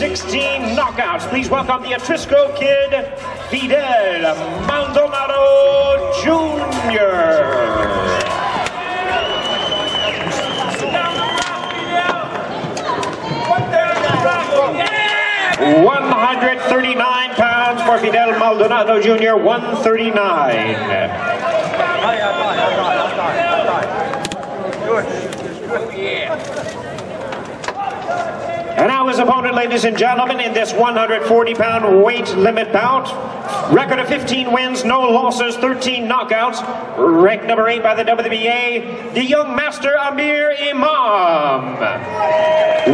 16 knockouts. Please welcome the Atrisco kid, Fidel Maldonado Jr. 139 pounds for Fidel Maldonado Jr., 139. And now his opponent, ladies and gentlemen, in this 140-pound weight limit bout. Record of 15 wins, no losses, 13 knockouts. Ranked number 8 by the WBA, the young master Amir Imam.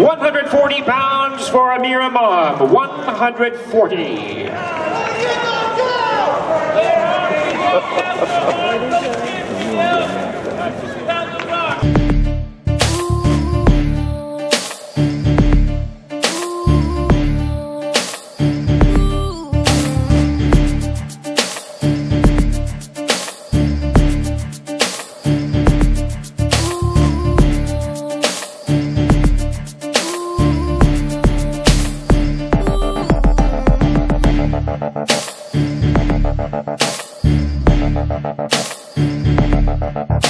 140 pounds for Amir Imam. 140. Thank